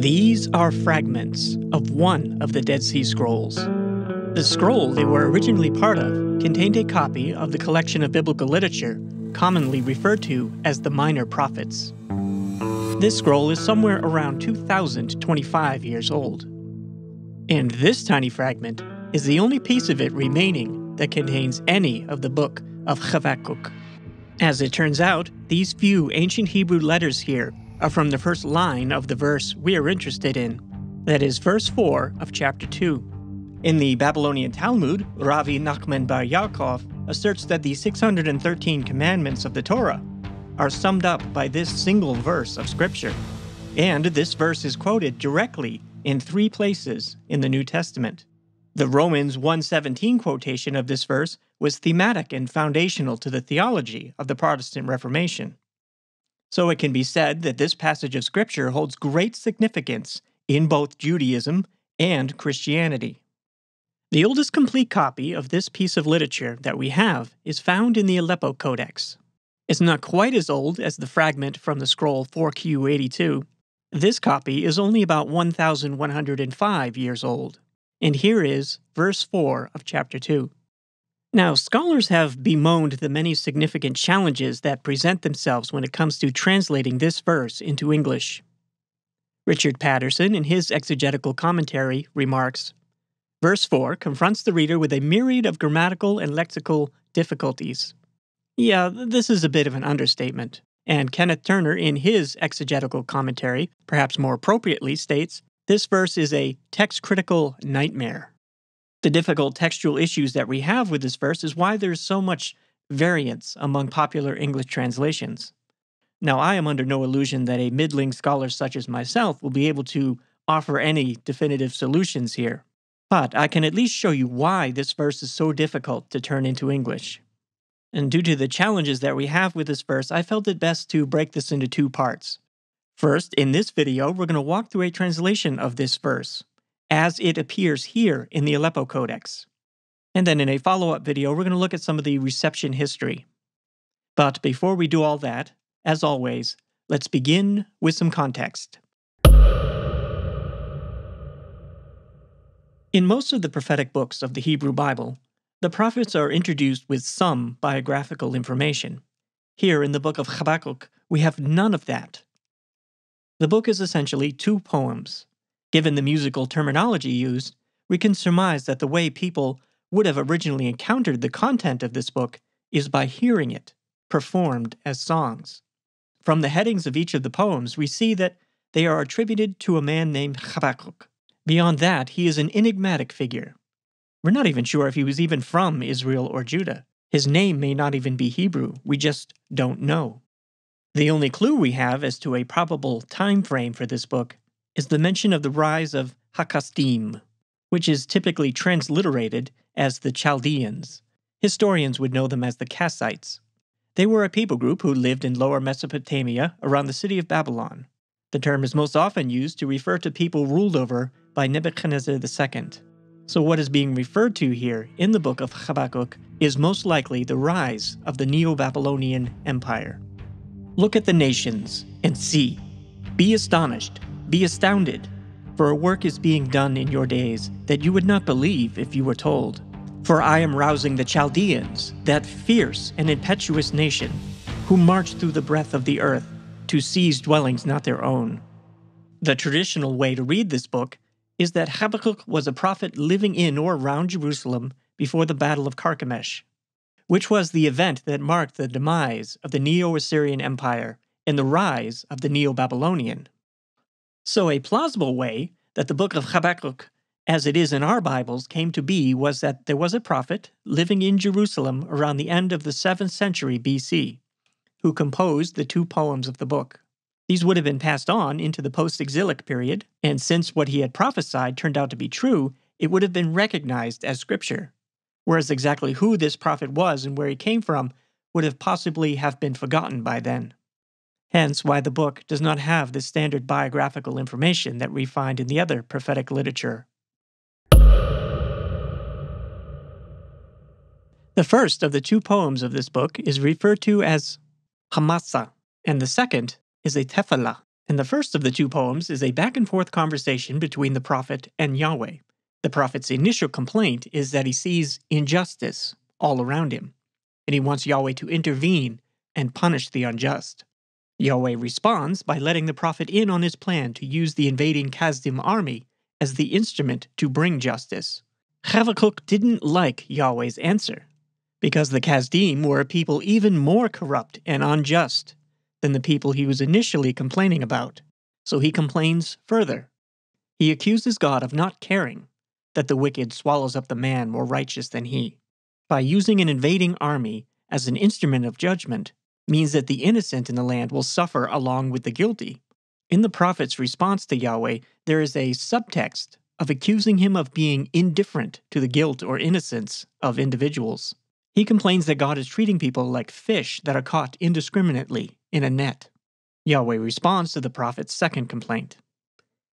These are fragments of one of the Dead Sea Scrolls. The scroll they were originally part of contained a copy of the collection of biblical literature commonly referred to as the Minor Prophets. This scroll is somewhere around 2025 years old. And this tiny fragment is the only piece of it remaining that contains any of the book of Habakkuk. As it turns out, these few ancient Hebrew letters here are from the first line of the verse we are interested in. That is verse 4 of chapter 2. In the Babylonian Talmud, Ravi Nachman Bar Yaakov asserts that the 613 commandments of the Torah are summed up by this single verse of Scripture. And this verse is quoted directly in three places in the New Testament. The Romans 117 quotation of this verse was thematic and foundational to the theology of the Protestant Reformation. So it can be said that this passage of Scripture holds great significance in both Judaism and Christianity. The oldest complete copy of this piece of literature that we have is found in the Aleppo Codex. It's not quite as old as the fragment from the scroll 4Q82. This copy is only about 1,105 years old. And here is verse 4 of chapter 2. Now, scholars have bemoaned the many significant challenges that present themselves when it comes to translating this verse into English. Richard Patterson, in his exegetical commentary, remarks Verse 4 confronts the reader with a myriad of grammatical and lexical difficulties. Yeah, this is a bit of an understatement. And Kenneth Turner, in his exegetical commentary, perhaps more appropriately, states this verse is a text critical nightmare. The difficult textual issues that we have with this verse is why there's so much variance among popular English translations. Now, I am under no illusion that a middling scholar such as myself will be able to offer any definitive solutions here, but I can at least show you why this verse is so difficult to turn into English. And due to the challenges that we have with this verse, I felt it best to break this into two parts. First, in this video, we're going to walk through a translation of this verse as it appears here in the Aleppo Codex. And then in a follow up video, we're going to look at some of the reception history. But before we do all that, as always, let's begin with some context. In most of the prophetic books of the Hebrew Bible, the prophets are introduced with some biographical information. Here in the book of Habakkuk, we have none of that. The book is essentially two poems, Given the musical terminology used, we can surmise that the way people would have originally encountered the content of this book is by hearing it, performed as songs. From the headings of each of the poems, we see that they are attributed to a man named Habakkuk. Beyond that, he is an enigmatic figure. We're not even sure if he was even from Israel or Judah. His name may not even be Hebrew, we just don't know. The only clue we have as to a probable time frame for this book is the mention of the rise of Hakasdim, which is typically transliterated as the Chaldeans. Historians would know them as the Kassites. They were a people group who lived in lower Mesopotamia around the city of Babylon. The term is most often used to refer to people ruled over by Nebuchadnezzar II. So, what is being referred to here in the book of Habakkuk is most likely the rise of the Neo Babylonian Empire. Look at the nations and see. Be astonished be astounded, for a work is being done in your days that you would not believe if you were told. For I am rousing the Chaldeans, that fierce and impetuous nation, who march through the breadth of the earth to seize dwellings not their own. The traditional way to read this book is that Habakkuk was a prophet living in or around Jerusalem before the Battle of Carchemish, which was the event that marked the demise of the Neo Assyrian Empire and the rise of the Neo Babylonian. So, a plausible way that the book of Habakkuk, as it is in our Bibles, came to be was that there was a prophet living in Jerusalem around the end of the 7th century BC who composed the two poems of the book. These would have been passed on into the post exilic period, and since what he had prophesied turned out to be true, it would have been recognized as scripture. Whereas exactly who this prophet was and where he came from would have possibly have been forgotten by then hence why the book does not have the standard biographical information that we find in the other prophetic literature. The first of the two poems of this book is referred to as Hamasa, and the second is a Tefillah, And the first of the two poems is a back and forth conversation between the prophet and Yahweh. The prophet's initial complaint is that he sees injustice all around him, and he wants Yahweh to intervene and punish the unjust. Yahweh responds by letting the prophet in on his plan to use the invading Kasdim army as the instrument to bring justice. Habakkuk didn't like Yahweh's answer, because the Kasdim were a people even more corrupt and unjust than the people he was initially complaining about. So he complains further. He accuses God of not caring that the wicked swallows up the man more righteous than he. By using an invading army as an instrument of judgment means that the innocent in the land will suffer along with the guilty. In the prophet's response to Yahweh, there is a subtext of accusing him of being indifferent to the guilt or innocence of individuals. He complains that God is treating people like fish that are caught indiscriminately in a net. Yahweh responds to the prophet's second complaint.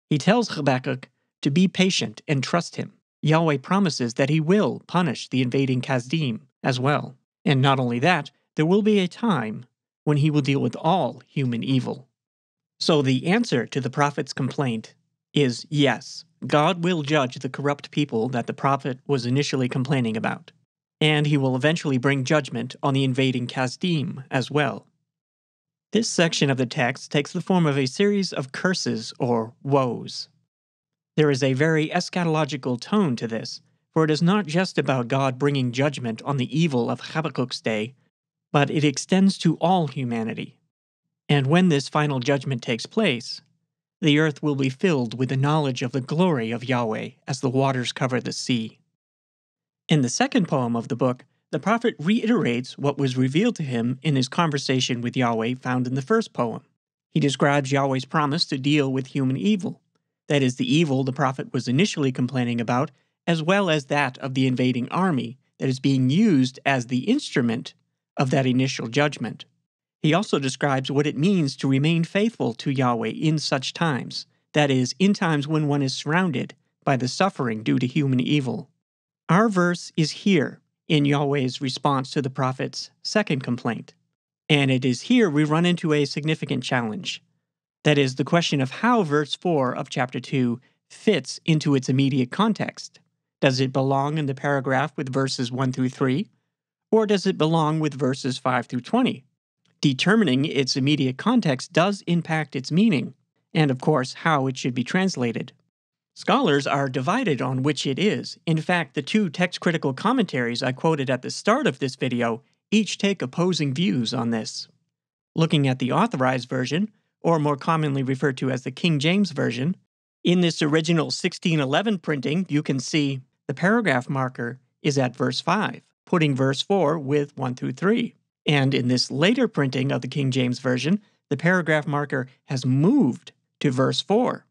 He tells Habakkuk to be patient and trust him. Yahweh promises that he will punish the invading Kasdim as well. And not only that, there will be a time when he will deal with all human evil. So the answer to the prophet's complaint is yes, God will judge the corrupt people that the prophet was initially complaining about. And he will eventually bring judgment on the invading Kasdim as well. This section of the text takes the form of a series of curses or woes. There is a very eschatological tone to this, for it is not just about God bringing judgment on the evil of Habakkuk's day, but it extends to all humanity. And when this final judgment takes place, the earth will be filled with the knowledge of the glory of Yahweh as the waters cover the sea. In the second poem of the book, the prophet reiterates what was revealed to him in his conversation with Yahweh found in the first poem. He describes Yahweh's promise to deal with human evil, that is, the evil the prophet was initially complaining about, as well as that of the invading army that is being used as the instrument of that initial judgment. He also describes what it means to remain faithful to Yahweh in such times, that is, in times when one is surrounded by the suffering due to human evil. Our verse is here in Yahweh's response to the prophet's second complaint. And it is here we run into a significant challenge. That is, the question of how verse 4 of chapter 2 fits into its immediate context. Does it belong in the paragraph with verses 1 through 3? Or does it belong with verses 5 through 20? Determining its immediate context does impact its meaning, and of course, how it should be translated. Scholars are divided on which it is. In fact, the two text critical commentaries I quoted at the start of this video each take opposing views on this. Looking at the Authorized Version, or more commonly referred to as the King James Version, in this original 1611 printing, you can see the paragraph marker is at verse 5, putting verse 4 with 1 through 3. And in this later printing of the King James Version, the paragraph marker has moved to verse 4.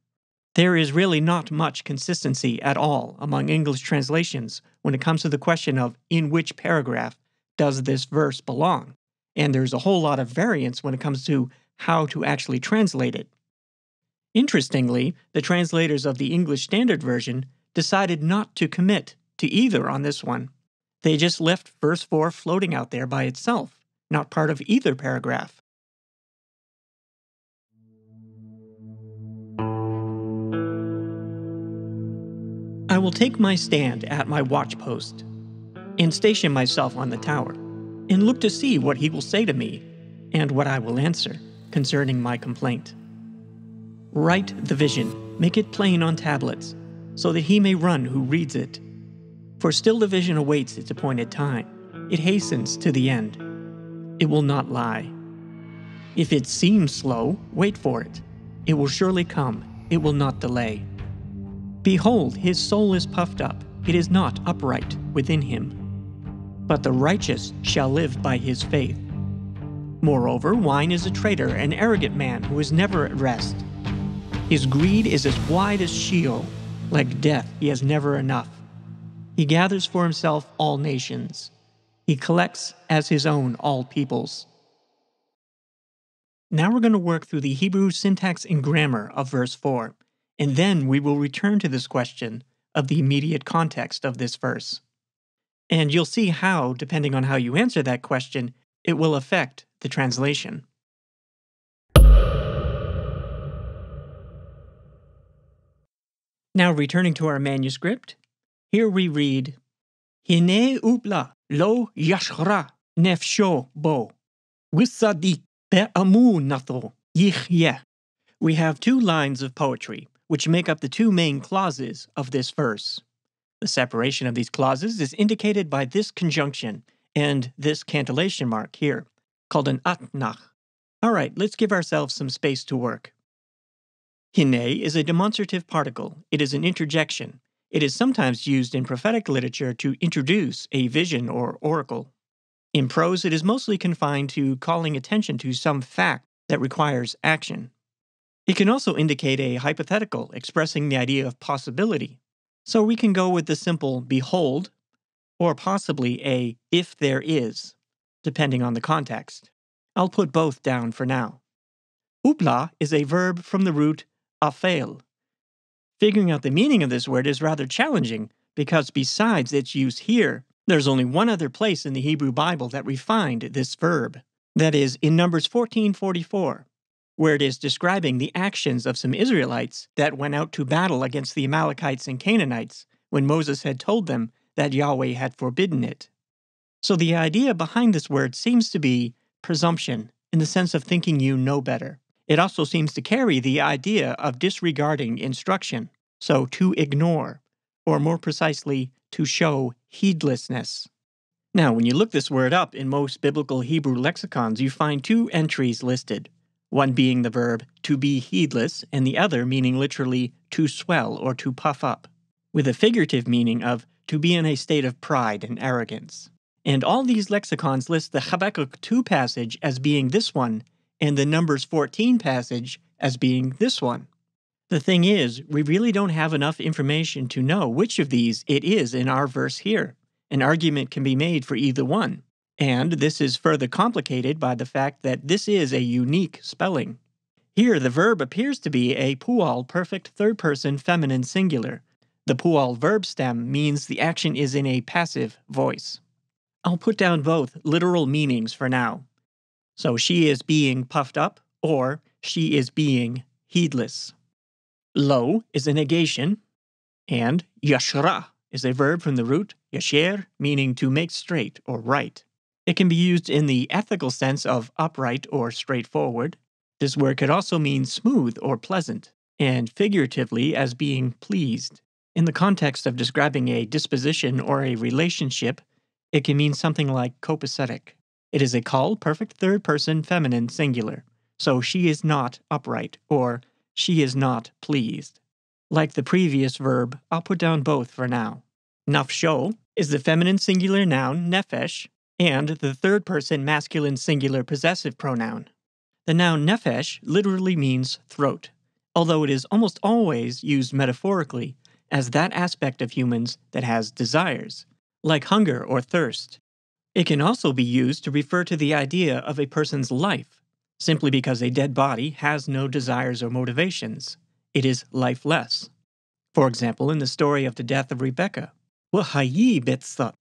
There is really not much consistency at all among English translations when it comes to the question of in which paragraph does this verse belong. And there's a whole lot of variance when it comes to how to actually translate it. Interestingly, the translators of the English Standard Version decided not to commit to either on this one. They just left verse 4 floating out there by itself, not part of either paragraph. I will take my stand at my watchpost and station myself on the tower, and look to see what he will say to me and what I will answer concerning my complaint. Write the vision, make it plain on tablets, so that he may run who reads it. For still the vision awaits its appointed time, it hastens to the end. It will not lie. If it seems slow, wait for it. It will surely come, it will not delay. Behold, his soul is puffed up, it is not upright within him. But the righteous shall live by his faith. Moreover, wine is a traitor, an arrogant man who is never at rest. His greed is as wide as Sheol, like death, he has never enough. He gathers for himself all nations. He collects as his own all peoples. Now we're going to work through the Hebrew syntax and grammar of verse 4, and then we will return to this question of the immediate context of this verse. And you'll see how, depending on how you answer that question, it will affect the translation. Now, returning to our manuscript, here we read Hine upla lo yashra nefsho bo wisadik be'amu natho yichye. We have two lines of poetry, which make up the two main clauses of this verse. The separation of these clauses is indicated by this conjunction and this cantillation mark here, called an atnach. All right, let's give ourselves some space to work. Hine is a demonstrative particle. It is an interjection. It is sometimes used in prophetic literature to introduce a vision or oracle. In prose, it is mostly confined to calling attention to some fact that requires action. It can also indicate a hypothetical expressing the idea of possibility. So we can go with the simple behold, or possibly a if there is, depending on the context. I'll put both down for now. Upla is a verb from the root aphel. Figuring out the meaning of this word is rather challenging because besides its use here, there's only one other place in the Hebrew Bible that we find this verb. That is in Numbers 14:44, where it is describing the actions of some Israelites that went out to battle against the Amalekites and Canaanites when Moses had told them that Yahweh had forbidden it. So the idea behind this word seems to be presumption in the sense of thinking you know better. It also seems to carry the idea of disregarding instruction, so to ignore, or more precisely, to show heedlessness. Now, when you look this word up in most biblical Hebrew lexicons, you find two entries listed one being the verb to be heedless, and the other meaning literally to swell or to puff up, with a figurative meaning of to be in a state of pride and arrogance. And all these lexicons list the Habakkuk 2 passage as being this one, and the Numbers 14 passage as being this one. The thing is, we really don't have enough information to know which of these it is in our verse here. An argument can be made for either one. And this is further complicated by the fact that this is a unique spelling. Here, the verb appears to be a pual perfect third person feminine singular. The pual verb stem means the action is in a passive voice. I'll put down both literal meanings for now. So she is being puffed up, or she is being heedless. Lo is a negation, and yashra is a verb from the root yasher, meaning to make straight or right. It can be used in the ethical sense of upright or straightforward. This word could also mean smooth or pleasant, and figuratively as being pleased. In the context of describing a disposition or a relationship, it can mean something like copacetic. It is a called perfect third person feminine singular, so she is not upright or she is not pleased. Like the previous verb, I'll put down both for now. Nafsho is the feminine singular noun nefesh and the third person masculine singular possessive pronoun. The noun nefesh literally means throat, although it is almost always used metaphorically as that aspect of humans that has desires, like hunger or thirst. It can also be used to refer to the idea of a person's life, simply because a dead body has no desires or motivations. It is lifeless. For example, in the story of the death of Rebecca,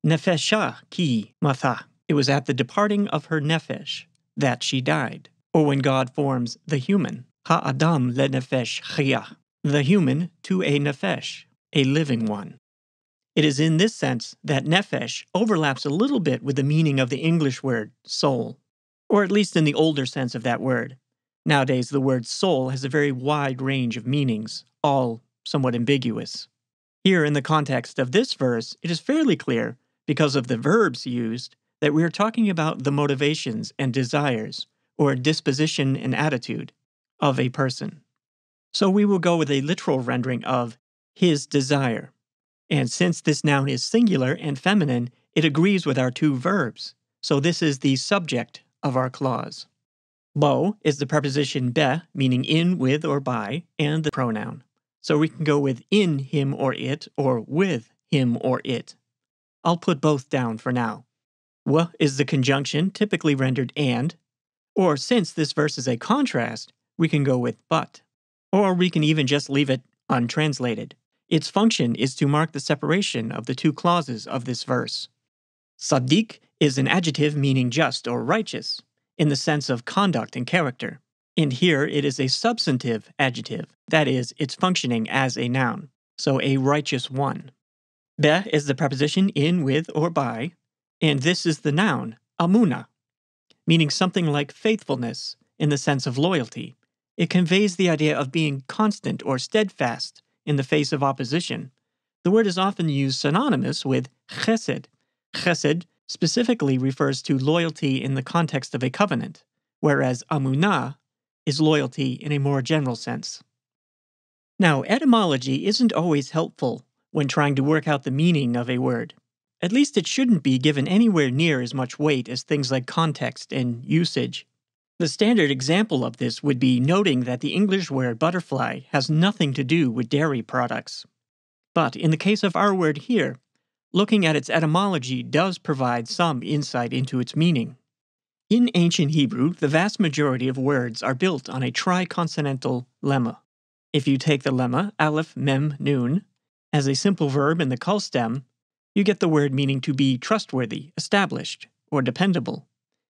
nefesha ki matha. It was at the departing of her nefesh that she died. Or when God forms the human, ha'adam le nefesh the human to a nefesh, a living one. It is in this sense that nefesh overlaps a little bit with the meaning of the English word soul or at least in the older sense of that word. Nowadays, the word soul has a very wide range of meanings, all somewhat ambiguous. Here, in the context of this verse, it is fairly clear, because of the verbs used, that we are talking about the motivations and desires, or disposition and attitude, of a person. So we will go with a literal rendering of his desire. And since this noun is singular and feminine, it agrees with our two verbs. So this is the subject of our clause. Bo is the preposition be, meaning in, with, or by, and the pronoun. So we can go with in him or it, or with him or it. I'll put both down for now. W is the conjunction, typically rendered and, or since this verse is a contrast, we can go with but. Or we can even just leave it untranslated. Its function is to mark the separation of the two clauses of this verse. Sadiq is an adjective meaning just or righteous, in the sense of conduct and character. And here it is a substantive adjective, that is, it's functioning as a noun. so a righteous one. Be is the preposition in, with, or by, and this is the noun, amuna, meaning something like faithfulness in the sense of loyalty. It conveys the idea of being constant or steadfast in the face of opposition. The word is often used synonymous with chesed. Chesed specifically refers to loyalty in the context of a covenant, whereas amunah is loyalty in a more general sense. Now, etymology isn't always helpful when trying to work out the meaning of a word. At least it shouldn't be given anywhere near as much weight as things like context and usage. The standard example of this would be noting that the English word butterfly has nothing to do with dairy products. But in the case of our word here, looking at its etymology does provide some insight into its meaning. In ancient Hebrew, the vast majority of words are built on a triconsonantal lemma. If you take the lemma, aleph, mem, nun, as a simple verb in the qal stem, you get the word meaning to be trustworthy, established, or dependable.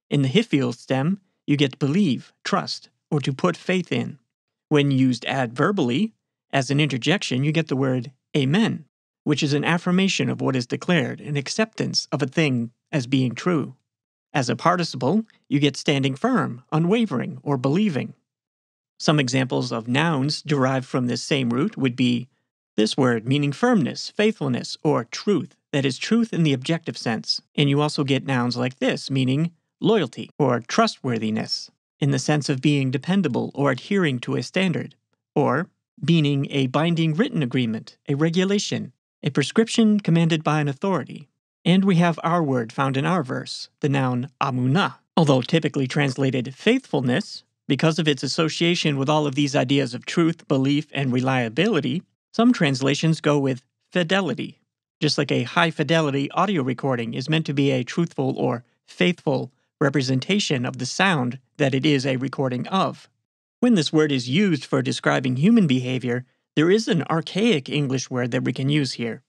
In the hiphil stem, you get believe, trust, or to put faith in. When used adverbally, as an interjection, you get the word amen, which is an affirmation of what is declared, an acceptance of a thing as being true. As a participle, you get standing firm, unwavering, or believing. Some examples of nouns derived from this same root would be this word meaning firmness, faithfulness, or truth, that is, truth in the objective sense. And you also get nouns like this, meaning loyalty or trustworthiness, in the sense of being dependable or adhering to a standard, or meaning a binding written agreement, a regulation, a prescription commanded by an authority. And we have our word found in our verse, the noun amunah. Although typically translated faithfulness, because of its association with all of these ideas of truth, belief, and reliability, some translations go with fidelity, just like a high fidelity audio recording is meant to be a truthful or faithful representation of the sound that it is a recording of. When this word is used for describing human behavior, there is an archaic English word that we can use here.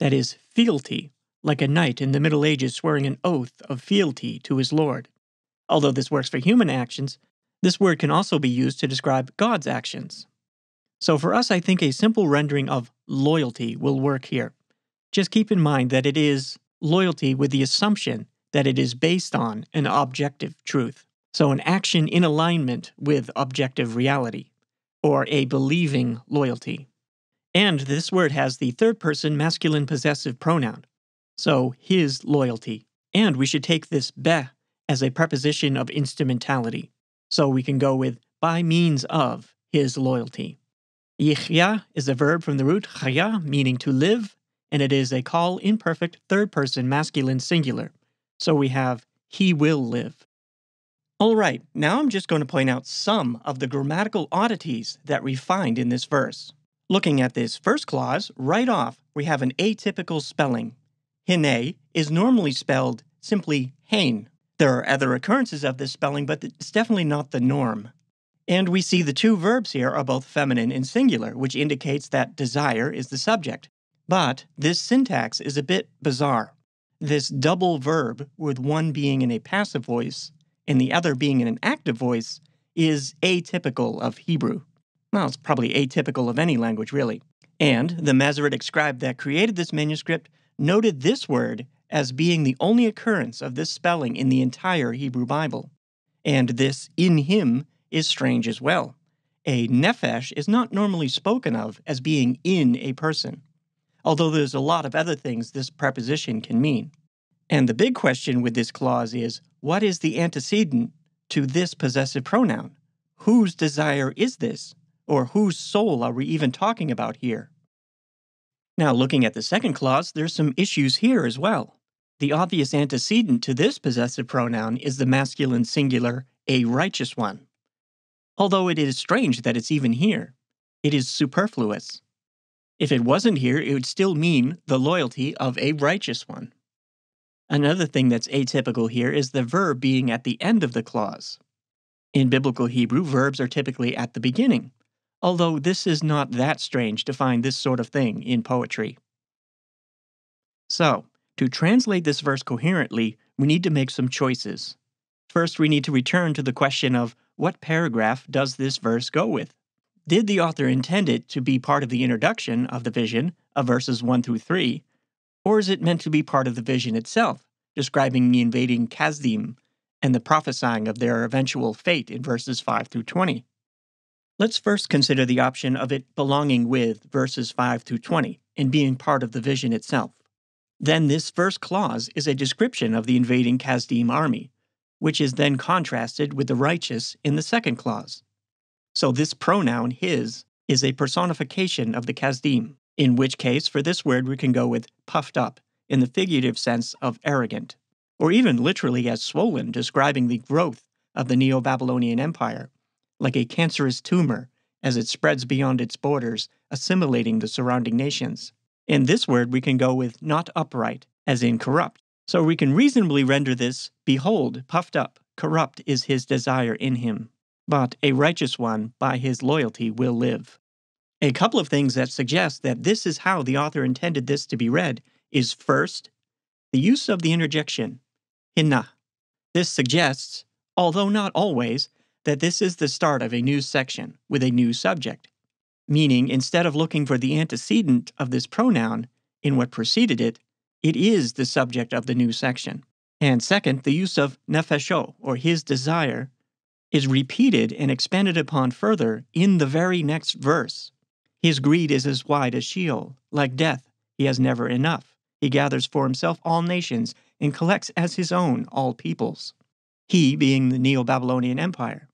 That is fealty, like a knight in the Middle Ages swearing an oath of fealty to his lord. Although this works for human actions, this word can also be used to describe God's actions. So for us, I think a simple rendering of loyalty will work here. Just keep in mind that it is loyalty with the assumption that it is based on an objective truth. So, an action in alignment with objective reality, or a believing loyalty. And this word has the third person masculine possessive pronoun. So, his loyalty. And we should take this be as a preposition of instrumentality. So, we can go with by means of his loyalty. Yichya is a verb from the root chaya, meaning to live, and it is a qal imperfect third person masculine singular. So we have he will live. All right, now I'm just going to point out some of the grammatical oddities that we find in this verse. Looking at this first clause, right off, we have an atypical spelling. Hine is normally spelled simply hain. There are other occurrences of this spelling, but it's definitely not the norm. And we see the two verbs here are both feminine and singular, which indicates that desire is the subject. But this syntax is a bit bizarre this double verb, with one being in a passive voice and the other being in an active voice, is atypical of Hebrew. Well, it's probably atypical of any language, really. And the Masoretic scribe that created this manuscript noted this word as being the only occurrence of this spelling in the entire Hebrew Bible. And this in him is strange as well. A nephesh is not normally spoken of as being in a person although there's a lot of other things this preposition can mean. And the big question with this clause is what is the antecedent to this possessive pronoun? Whose desire is this? Or whose soul are we even talking about here? Now, looking at the second clause, there's some issues here as well. The obvious antecedent to this possessive pronoun is the masculine singular, a righteous one. Although it is strange that it's even here, it is superfluous. If it wasn't here, it would still mean the loyalty of a righteous one. Another thing that's atypical here is the verb being at the end of the clause. In biblical Hebrew, verbs are typically at the beginning, although this is not that strange to find this sort of thing in poetry. So, to translate this verse coherently, we need to make some choices. First, we need to return to the question of what paragraph does this verse go with? Did the author intend it to be part of the introduction of the vision of verses 1 through 3, or is it meant to be part of the vision itself, describing the invading Kasdim and the prophesying of their eventual fate in verses 5 through 20? Let's first consider the option of it belonging with verses 5 through 20 and being part of the vision itself. Then, this first clause is a description of the invading Kasdim army, which is then contrasted with the righteous in the second clause. So, this pronoun, his, is a personification of the Kasdim, in which case, for this word, we can go with puffed up in the figurative sense of arrogant, or even literally as swollen, describing the growth of the Neo Babylonian Empire, like a cancerous tumor as it spreads beyond its borders, assimilating the surrounding nations. In this word, we can go with not upright, as in corrupt. So we can reasonably render this Behold, puffed up, corrupt is his desire in him. But a righteous one, by his loyalty, will live. A couple of things that suggest that this is how the author intended this to be read is first, the use of the interjection, hinna. This suggests, although not always, that this is the start of a new section with a new subject meaning instead of looking for the antecedent of this pronoun in what preceded it, it is the subject of the new section. And second, the use of nefesho, or his desire, is repeated and expanded upon further in the very next verse. His greed is as wide as Sheol. Like death, he has never enough. He gathers for himself all nations and collects as his own all peoples. He being the Neo Babylonian Empire.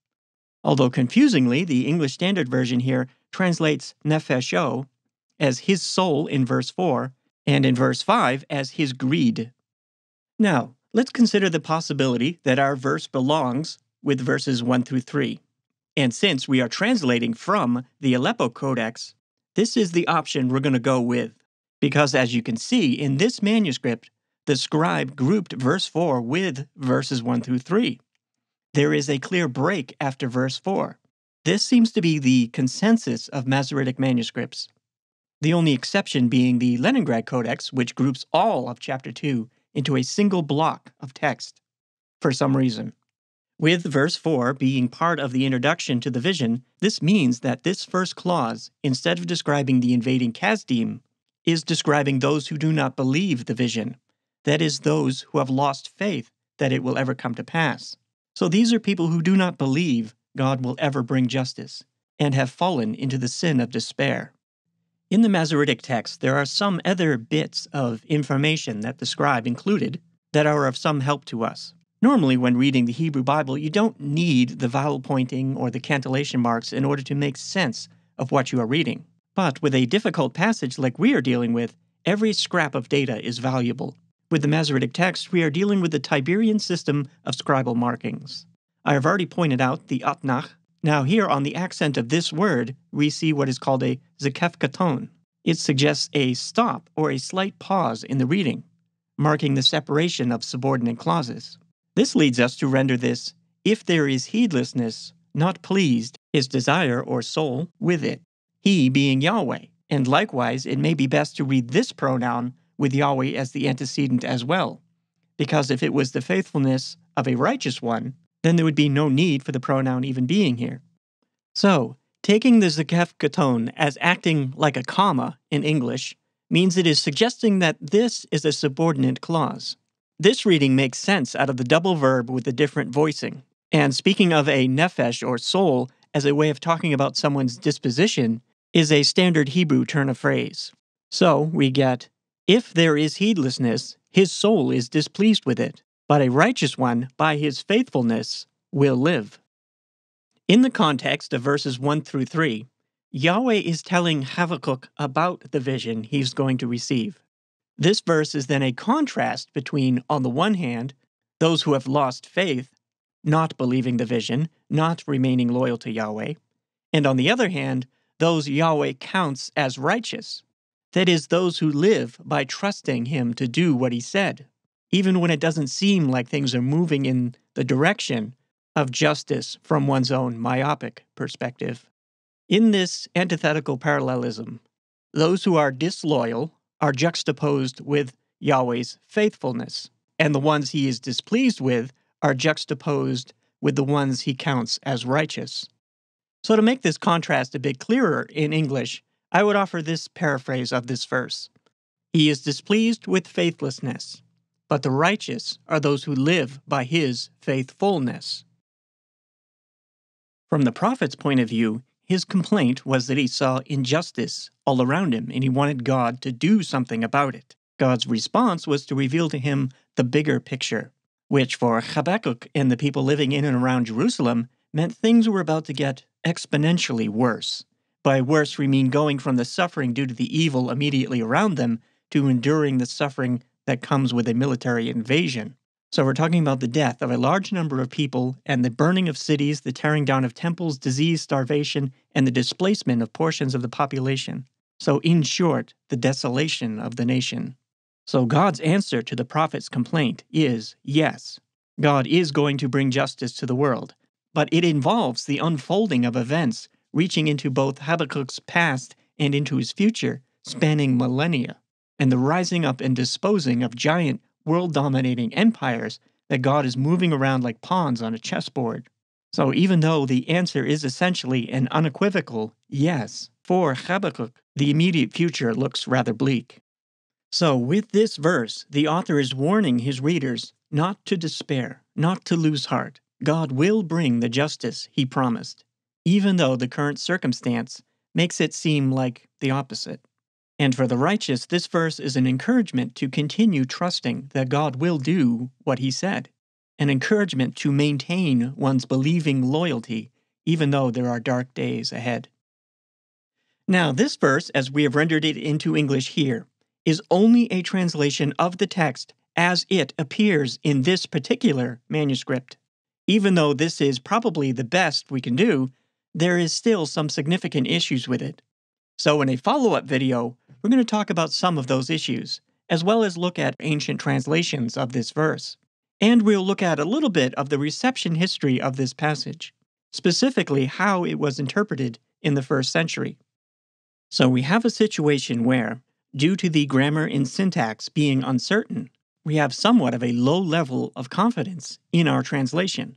Although confusingly, the English Standard Version here translates nefesho as his soul in verse 4, and in verse 5 as his greed. Now, let's consider the possibility that our verse belongs with verses 1 through 3. And since we are translating from the Aleppo Codex, this is the option we're going to go with. Because as you can see in this manuscript, the scribe grouped verse 4 with verses 1 through 3. There is a clear break after verse 4. This seems to be the consensus of Masoretic manuscripts, the only exception being the Leningrad Codex, which groups all of chapter 2 into a single block of text for some reason. With verse 4 being part of the introduction to the vision, this means that this first clause, instead of describing the invading Kasdim, is describing those who do not believe the vision, that is, those who have lost faith that it will ever come to pass. So these are people who do not believe God will ever bring justice, and have fallen into the sin of despair. In the Masoretic text, there are some other bits of information that the scribe included that are of some help to us. Normally, when reading the Hebrew Bible, you don't need the vowel pointing or the cantillation marks in order to make sense of what you are reading. But with a difficult passage like we are dealing with, every scrap of data is valuable. With the Masoretic text, we are dealing with the Tiberian system of scribal markings. I have already pointed out the atnach. Now, here on the accent of this word, we see what is called a zekef katon. It suggests a stop or a slight pause in the reading, marking the separation of subordinate clauses. This leads us to render this, if there is heedlessness, not pleased, his desire or soul with it, he being Yahweh. And likewise, it may be best to read this pronoun with Yahweh as the antecedent as well, because if it was the faithfulness of a righteous one, then there would be no need for the pronoun even being here. So, taking the Zakef Katon as acting like a comma in English means it is suggesting that this is a subordinate clause. This reading makes sense out of the double verb with the different voicing. And speaking of a nephesh or soul as a way of talking about someone's disposition is a standard Hebrew turn of phrase. So we get, if there is heedlessness, his soul is displeased with it but a righteous one, by his faithfulness, will live. In the context of verses 1 through 3, Yahweh is telling Habakkuk about the vision he's going to receive. This verse is then a contrast between, on the one hand, those who have lost faith, not believing the vision, not remaining loyal to Yahweh, and on the other hand, those Yahweh counts as righteous, that is, those who live by trusting Him to do what He said even when it doesn't seem like things are moving in the direction of justice from one's own myopic perspective. In this antithetical parallelism, those who are disloyal are juxtaposed with Yahweh's faithfulness, and the ones he is displeased with are juxtaposed with the ones he counts as righteous. So, to make this contrast a bit clearer in English, I would offer this paraphrase of this verse He is displeased with faithlessness, but the righteous are those who live by his faithfulness. From the prophet's point of view, his complaint was that he saw injustice all around him and he wanted God to do something about it. God's response was to reveal to him the bigger picture, which for Habakkuk and the people living in and around Jerusalem meant things were about to get exponentially worse. By worse, we mean going from the suffering due to the evil immediately around them to enduring the suffering that comes with a military invasion. So we're talking about the death of a large number of people and the burning of cities, the tearing down of temples, disease, starvation, and the displacement of portions of the population. So, in short, the desolation of the nation. So, God's answer to the prophet's complaint is yes, God is going to bring justice to the world, but it involves the unfolding of events reaching into both Habakkuk's past and into his future, spanning millennia, and the rising up and disposing of giant world dominating empires that God is moving around like pawns on a chessboard. So, even though the answer is essentially an unequivocal yes, for Habakkuk, the immediate future looks rather bleak. So, with this verse, the author is warning his readers not to despair, not to lose heart. God will bring the justice he promised, even though the current circumstance makes it seem like the opposite. And for the righteous, this verse is an encouragement to continue trusting that God will do what he said, an encouragement to maintain one's believing loyalty, even though there are dark days ahead. Now, this verse, as we have rendered it into English here, is only a translation of the text as it appears in this particular manuscript. Even though this is probably the best we can do, there is still some significant issues with it. So, in a follow up video, we're going to talk about some of those issues, as well as look at ancient translations of this verse. And we'll look at a little bit of the reception history of this passage, specifically how it was interpreted in the first century. So we have a situation where, due to the grammar and syntax being uncertain, we have somewhat of a low level of confidence in our translation.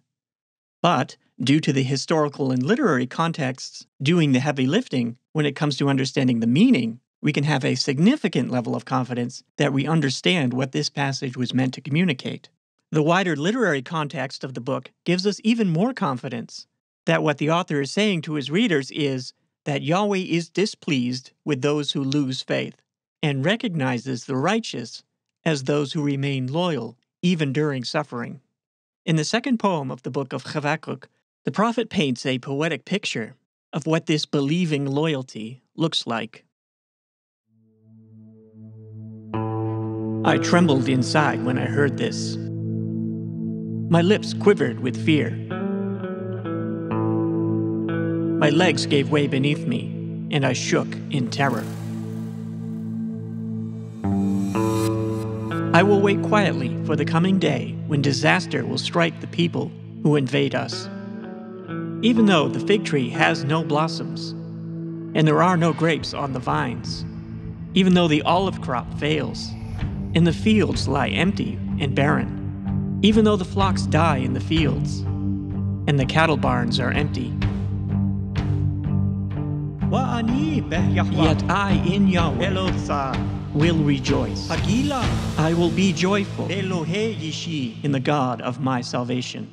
But, due to the historical and literary contexts doing the heavy lifting when it comes to understanding the meaning we can have a significant level of confidence that we understand what this passage was meant to communicate. The wider literary context of the book gives us even more confidence that what the author is saying to his readers is that Yahweh is displeased with those who lose faith and recognizes the righteous as those who remain loyal even during suffering. In the second poem of the book of Habakkuk, the prophet paints a poetic picture of what this believing loyalty looks like. I trembled inside when I heard this. My lips quivered with fear. My legs gave way beneath me, and I shook in terror. I will wait quietly for the coming day when disaster will strike the people who invade us. Even though the fig tree has no blossoms, and there are no grapes on the vines, even though the olive crop fails, and the fields lie empty and barren, even though the flocks die in the fields, and the cattle barns are empty. Yet I in Yahweh will rejoice. I will be joyful in the God of my salvation.